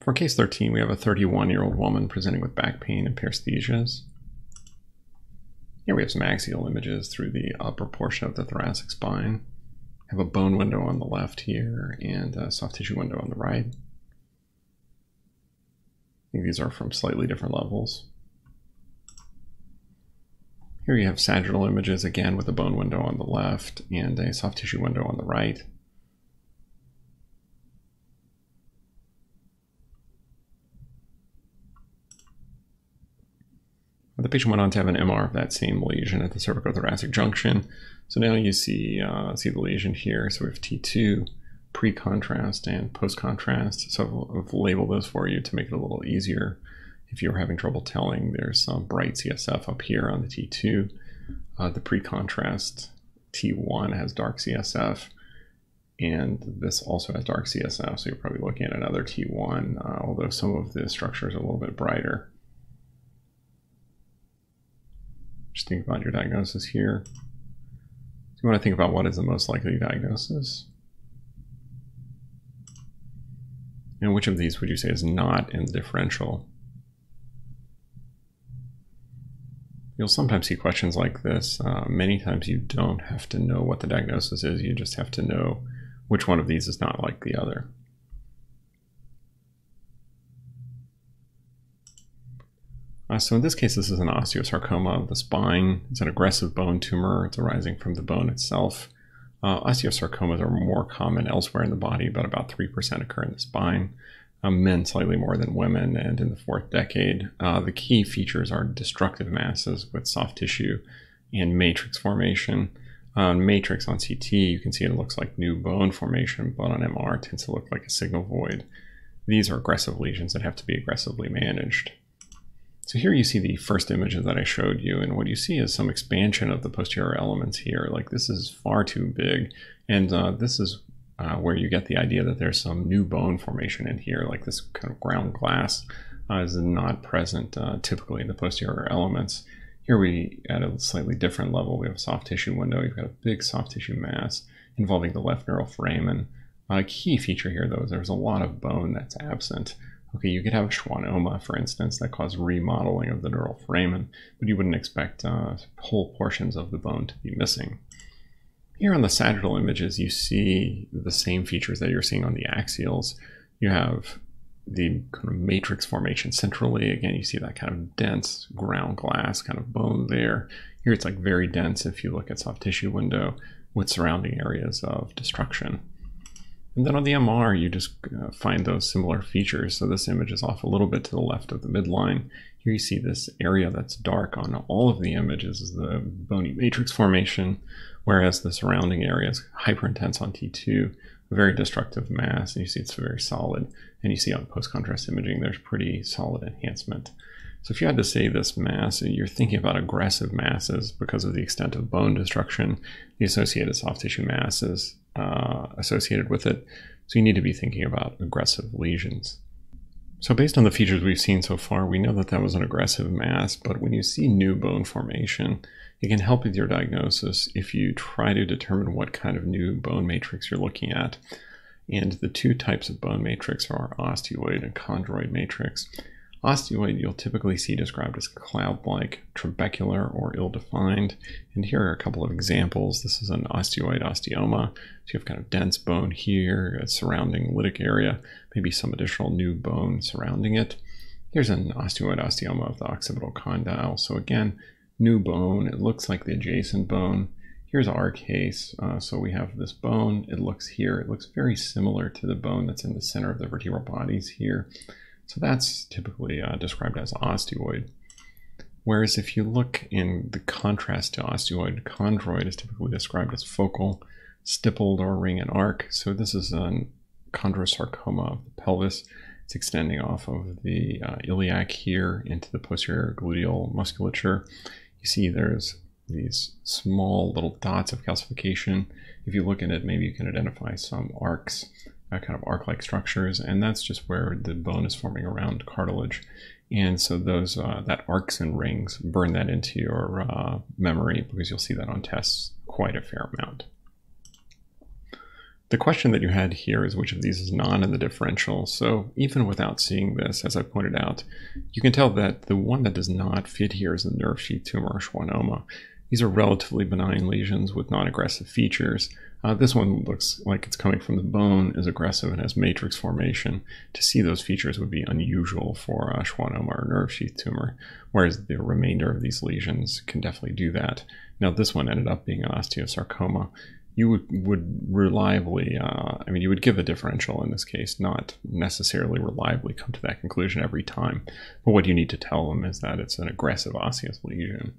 For case 13, we have a 31-year-old woman presenting with back pain and paresthesias. Here we have some axial images through the upper portion of the thoracic spine. have a bone window on the left here and a soft tissue window on the right. I think these are from slightly different levels. Here you have sagittal images again with a bone window on the left and a soft tissue window on the right. Patient went on to have an MR of that same lesion at the cervicothoracic junction. So now you see uh, see the lesion here. So we have T2, pre-contrast and post-contrast. So I've labeled those for you to make it a little easier. If you're having trouble telling, there's some bright CSF up here on the T2. Uh, the pre-contrast T1 has dark CSF, and this also has dark CSF. So you're probably looking at another T1, uh, although some of the structures are a little bit brighter. Just think about your diagnosis here. you want to think about what is the most likely diagnosis. And which of these would you say is not in the differential? You'll sometimes see questions like this. Uh, many times you don't have to know what the diagnosis is. You just have to know which one of these is not like the other. Uh, so in this case, this is an osteosarcoma of the spine. It's an aggressive bone tumor. It's arising from the bone itself. Uh, osteosarcomas are more common elsewhere in the body, but about 3% occur in the spine. Um, men slightly more than women, and in the fourth decade. Uh, the key features are destructive masses with soft tissue and matrix formation. On matrix on CT, you can see it looks like new bone formation, but on MR tends to look like a signal void. These are aggressive lesions that have to be aggressively managed. So here you see the first images that I showed you, and what you see is some expansion of the posterior elements here. Like this is far too big, and uh, this is uh, where you get the idea that there's some new bone formation in here, like this kind of ground glass uh, is not present uh, typically in the posterior elements. Here we, at a slightly different level, we have a soft tissue window. You've got a big soft tissue mass involving the left neural foramen. And a key feature here, though, is there's a lot of bone that's absent. Okay, you could have a schwannoma, for instance, that caused remodeling of the neural foramen, but you wouldn't expect uh, whole portions of the bone to be missing. Here on the sagittal images, you see the same features that you're seeing on the axials. You have the kind of matrix formation centrally. Again, you see that kind of dense ground glass kind of bone there. Here it's like very dense if you look at soft tissue window with surrounding areas of destruction. And then on the MR, you just uh, find those similar features. So this image is off a little bit to the left of the midline. Here you see this area that's dark on all of the images is the bony matrix formation, whereas the surrounding area is hyper intense on T2, a very destructive mass, and you see it's very solid. And you see on post-contrast imaging, there's pretty solid enhancement. So if you had to say this mass, you're thinking about aggressive masses because of the extent of bone destruction, the associated soft tissue masses uh, associated with it. So you need to be thinking about aggressive lesions. So based on the features we've seen so far, we know that that was an aggressive mass, but when you see new bone formation, it can help with your diagnosis if you try to determine what kind of new bone matrix you're looking at. And the two types of bone matrix are osteoid and chondroid matrix. Osteoid you'll typically see described as cloud-like, trabecular, or ill-defined. And here are a couple of examples. This is an osteoid osteoma. So you have kind of dense bone here, a surrounding lytic area, maybe some additional new bone surrounding it. Here's an osteoid osteoma of the occipital condyle. So again, new bone. It looks like the adjacent bone. Here's our case. Uh, so we have this bone. It looks here. It looks very similar to the bone that's in the center of the vertebral bodies here. So that's typically uh, described as osteoid. Whereas if you look in the contrast to osteoid, chondroid is typically described as focal, stippled, or ring and arc. So this is a chondrosarcoma of the pelvis. It's extending off of the uh, iliac here into the posterior gluteal musculature. You see there's these small little dots of calcification. If you look at it, maybe you can identify some arcs uh, kind of arc-like structures, and that's just where the bone is forming around cartilage. And so those uh, that arcs and rings burn that into your uh, memory because you'll see that on tests quite a fair amount. The question that you had here is which of these is non in the differential. So even without seeing this, as I pointed out, you can tell that the one that does not fit here is the nerve sheath tumor or schwannoma. These are relatively benign lesions with non-aggressive features. Uh, this one looks like it's coming from the bone, is aggressive, and has matrix formation. To see those features would be unusual for a schwannoma or nerve sheath tumor, whereas the remainder of these lesions can definitely do that. Now, this one ended up being an osteosarcoma you would, would reliably, uh, I mean, you would give a differential in this case, not necessarily reliably come to that conclusion every time. But what you need to tell them is that it's an aggressive osseous lesion.